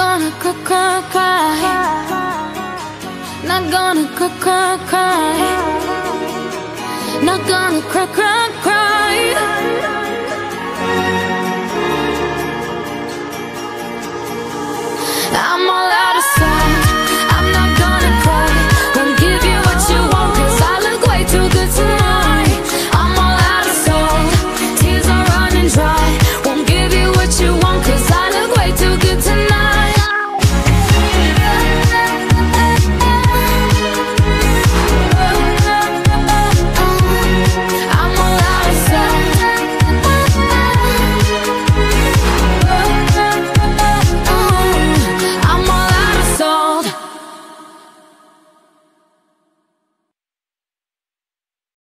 gonna cry, cry, cry. Not gonna cry, cry, cry. Not gonna cry, cry, cry.